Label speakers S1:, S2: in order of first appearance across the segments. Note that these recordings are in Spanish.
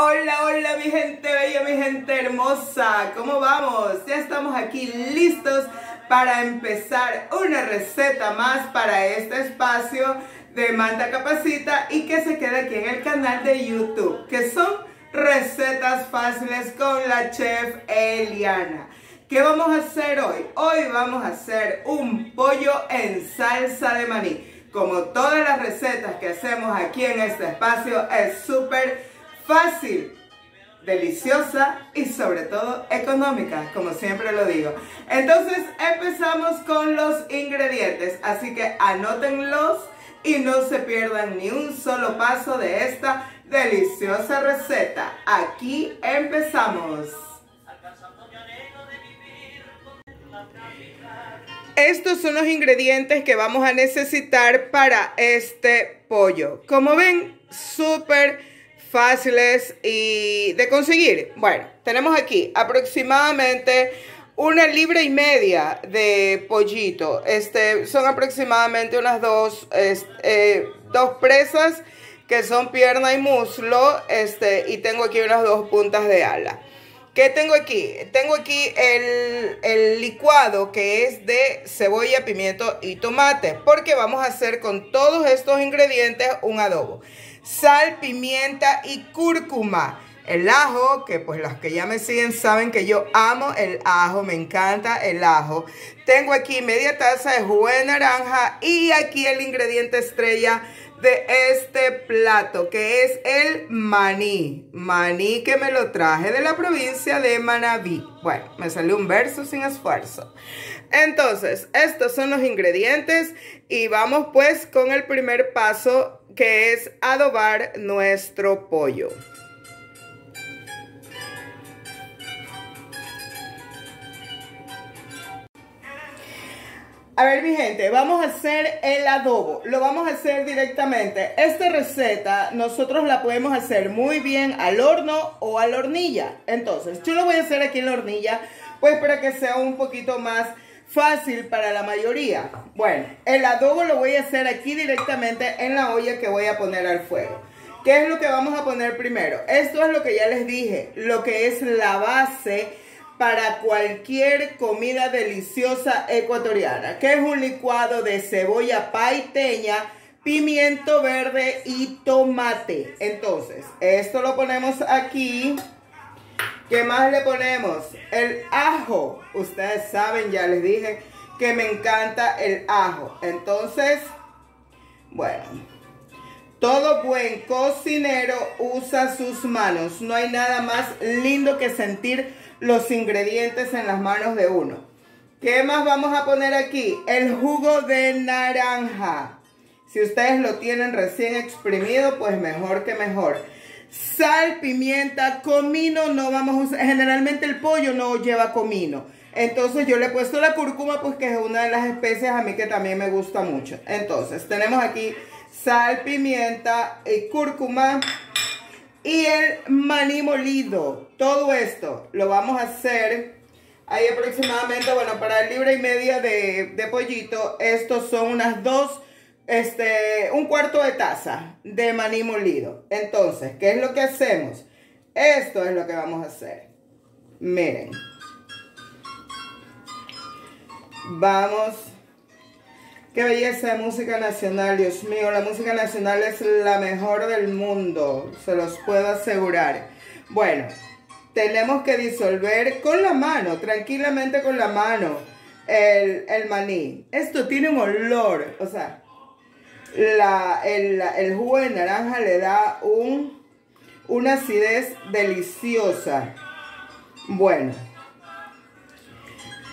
S1: Hola, hola mi gente bella, mi gente hermosa, ¿cómo vamos? Ya estamos aquí listos para empezar una receta más para este espacio de Manta Capacita y que se quede aquí en el canal de YouTube, que son recetas fáciles con la chef Eliana. ¿Qué vamos a hacer hoy? Hoy vamos a hacer un pollo en salsa de maní. Como todas las recetas que hacemos aquí en este espacio, es súper fácil, deliciosa y sobre todo económica, como siempre lo digo. Entonces empezamos con los ingredientes, así que anótenlos y no se pierdan ni un solo paso de esta deliciosa receta. Aquí empezamos. Estos son los ingredientes que vamos a necesitar para este pollo. Como ven, súper fáciles y de conseguir. Bueno, tenemos aquí aproximadamente una libra y media de pollito. Este, son aproximadamente unas dos, eh, dos presas que son pierna y muslo. Este, y tengo aquí unas dos puntas de ala. ¿Qué tengo aquí? Tengo aquí el, el, licuado que es de cebolla, pimiento y tomate. Porque vamos a hacer con todos estos ingredientes un adobo. Sal, pimienta y cúrcuma. El ajo, que pues los que ya me siguen saben que yo amo el ajo, me encanta el ajo. Tengo aquí media taza de jugo de naranja y aquí el ingrediente estrella de este plato, que es el maní. Maní que me lo traje de la provincia de Manabí. Bueno, me salió un verso sin esfuerzo. Entonces, estos son los ingredientes y vamos pues con el primer paso que es adobar nuestro pollo. A ver mi gente, vamos a hacer el adobo, lo vamos a hacer directamente. Esta receta nosotros la podemos hacer muy bien al horno o a la hornilla. Entonces, yo lo voy a hacer aquí en la hornilla, pues para que sea un poquito más fácil para la mayoría. Bueno, el adobo lo voy a hacer aquí directamente en la olla que voy a poner al fuego. ¿Qué es lo que vamos a poner primero? Esto es lo que ya les dije, lo que es la base para cualquier comida deliciosa ecuatoriana, que es un licuado de cebolla paiteña, pimiento verde y tomate. Entonces, esto lo ponemos aquí. ¿Qué más le ponemos? El ajo. Ustedes saben, ya les dije que me encanta el ajo. Entonces, bueno, todo buen cocinero usa sus manos. No hay nada más lindo que sentir los ingredientes en las manos de uno. ¿Qué más vamos a poner aquí? El jugo de naranja. Si ustedes lo tienen recién exprimido, pues mejor que mejor. Sal, pimienta, comino no vamos a usar. Generalmente el pollo no lleva comino. Entonces yo le he puesto la cúrcuma, pues que es una de las especias a mí que también me gusta mucho. Entonces tenemos aquí sal, pimienta y cúrcuma y el maní molido. Todo esto lo vamos a hacer ahí aproximadamente, bueno, para el libra y media de, de pollito, estos son unas dos, este, un cuarto de taza de maní molido. Entonces, ¿qué es lo que hacemos? Esto es lo que vamos a hacer. Miren. Vamos Qué belleza de música nacional, Dios mío. La música nacional es la mejor del mundo, se los puedo asegurar. Bueno, tenemos que disolver con la mano, tranquilamente con la mano, el, maní. Esto tiene un olor, o sea, el, el, jugo de naranja le da un, una acidez deliciosa. Bueno,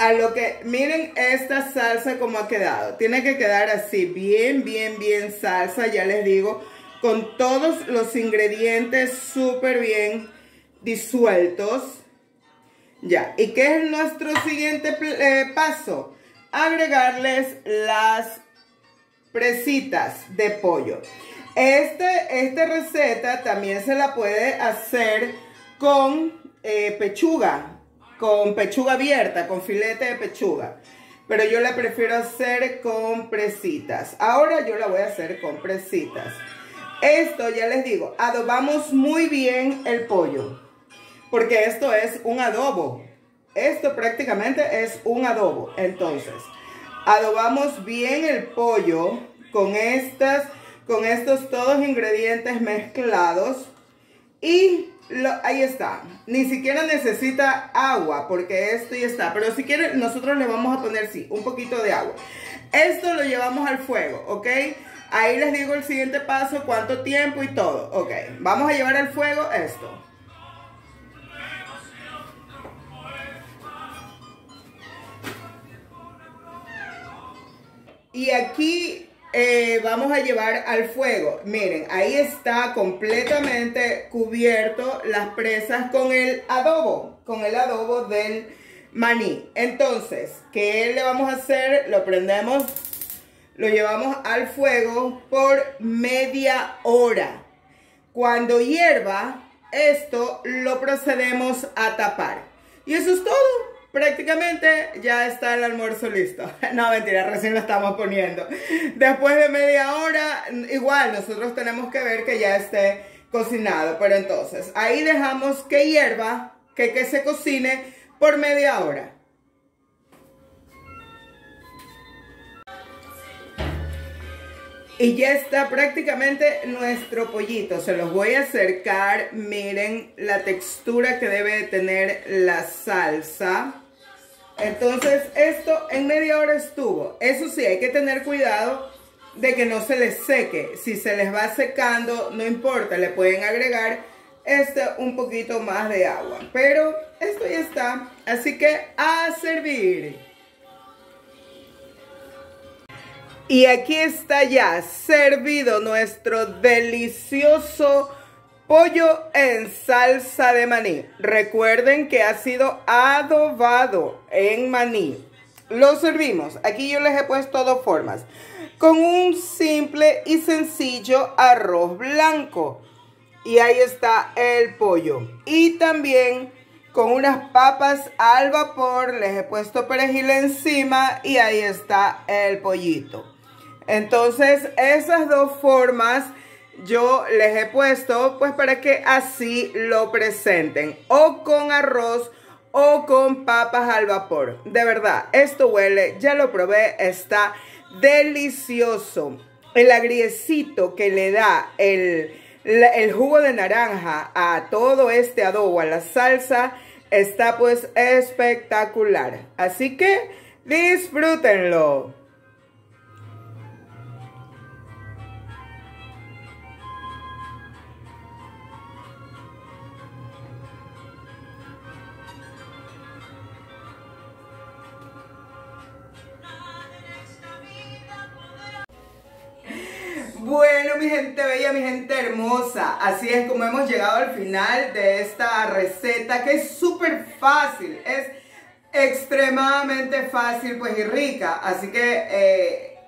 S1: a lo que, miren esta salsa como ha quedado. Tiene que quedar así, bien, bien, bien salsa, ya les digo, con todos los ingredientes súper bien disueltos. Ya, ¿y qué es nuestro siguiente eh, paso? Agregarles las presitas de pollo. Este, esta receta también se la puede hacer con eh, pechuga, con pechuga abierta, con filete de pechuga. Pero yo la prefiero hacer con presitas. Ahora yo la voy a hacer con presitas. Esto ya les digo, adobamos muy bien el pollo. Porque esto es un adobo. Esto prácticamente es un adobo. Entonces, adobamos bien el pollo con estas, con estos todos ingredientes mezclados. Y ahí está. Ni siquiera necesita agua porque esto ya está. Pero si quieren, nosotros le vamos a poner, sí, un poquito de agua. Esto lo llevamos al fuego, ¿ok? Ahí les digo el siguiente paso, cuánto tiempo y todo. Ok, vamos a llevar al fuego esto. Y aquí eh, vamos a llevar al fuego. Miren, ahí está completamente cubierto las presas con el adobo, con el adobo del maní. Entonces, ¿qué le vamos a hacer? Lo prendemos lo llevamos al fuego por media hora. Cuando hierva, esto lo procedemos a tapar. Y eso es todo. Prácticamente ya está el almuerzo listo. No, mentira, recién lo estamos poniendo. Después de media hora, igual nosotros tenemos que ver que ya esté cocinado. Pero entonces, ahí dejamos que hierva, que, que se cocine por media hora. Y ya está prácticamente nuestro pollito. Se los voy a acercar. Miren la textura que debe tener la salsa. Entonces esto en media hora estuvo. Eso sí, hay que tener cuidado de que no se les seque. Si se les va secando, no importa. Le pueden agregar este un poquito más de agua. Pero esto ya está. Así que a servir. Y aquí está ya servido nuestro delicioso pollo en salsa de maní. Recuerden que ha sido adobado en maní. Lo servimos. Aquí yo les he puesto dos formas. Con un simple y sencillo arroz blanco. Y ahí está el pollo. Y también con unas papas al vapor. Les he puesto perejil encima. Y ahí está el pollito. Entonces, esas dos formas yo les he puesto pues para que así lo presenten. O con arroz o con papas al vapor. De verdad, esto huele, ya lo probé, está delicioso. El agriecito que le da el, el jugo de naranja a todo este adobo, a la salsa, está pues espectacular. Así que disfrútenlo. Bueno, mi gente bella, mi gente hermosa, así es como hemos llegado al final de esta receta que es súper fácil, es extremadamente fácil pues y rica, así que eh,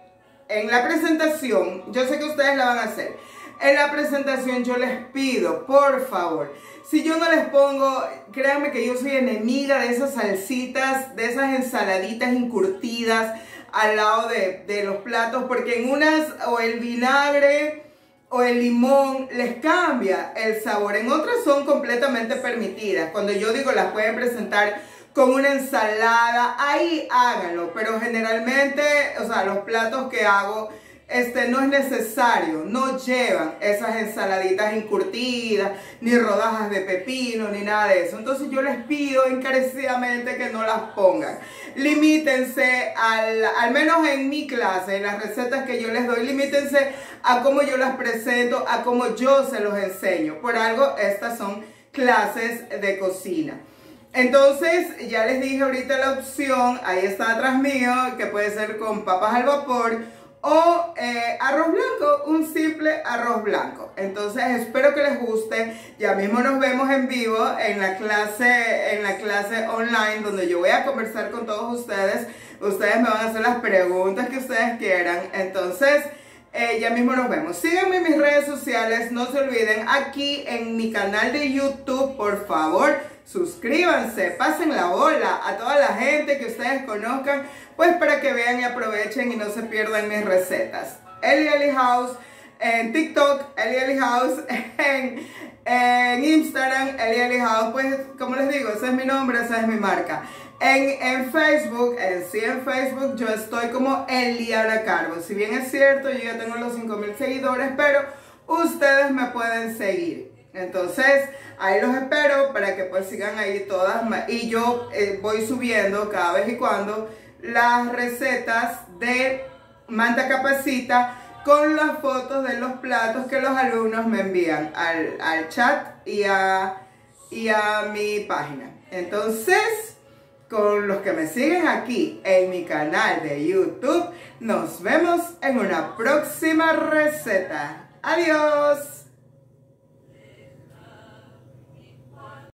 S1: en la presentación, yo sé que ustedes la van a hacer, en la presentación yo les pido, por favor, si yo no les pongo, créanme que yo soy enemiga de esas salsitas, de esas ensaladitas incurtidas, al lado de, los platos porque en unas o el vinagre o el limón les cambia el sabor. En otras son completamente permitidas. Cuando yo digo las pueden presentar con una ensalada, ahí háganlo. Pero generalmente, o sea, los platos que hago este, no es necesario, no llevan esas ensaladitas encurtidas, ni rodajas de pepino, ni nada de eso. Entonces yo les pido encarecidamente que no las pongan. Limítense, al, al menos en mi clase, en las recetas que yo les doy, limítense a cómo yo las presento, a cómo yo se los enseño. Por algo, estas son clases de cocina. Entonces, ya les dije ahorita la opción, ahí está atrás mío, que puede ser con papas al vapor, o eh, arroz blanco, un simple arroz blanco. Entonces espero que les guste. Ya mismo nos vemos en vivo en la clase, en la clase online donde yo voy a conversar con todos ustedes. Ustedes me van a hacer las preguntas que ustedes quieran. Entonces, eh, ya mismo nos vemos. Síganme en mis redes sociales. No se olviden aquí en mi canal de YouTube, por favor suscríbanse, pasen la bola a toda la gente que ustedes conozcan, pues para que vean y aprovechen y no se pierdan mis recetas. Eli Eli House, en TikTok, Eli Eli House, en, Instagram, Eli Eli House, pues como les digo, ese es mi nombre, esa es mi marca. En, en Facebook, sí en Facebook, yo estoy como Eliana Carbo. Si bien es cierto, yo ya tengo los 5000 seguidores, pero ustedes me pueden seguir. Entonces, ahí los espero para que pues sigan ahí todas. Y yo eh, voy subiendo cada vez y cuando las recetas de Manta Capacita con las fotos de los platos que los alumnos me envían al, chat y a, y a mi página. Entonces, con los que me siguen aquí en mi canal de YouTube, nos vemos en una próxima receta. Adiós.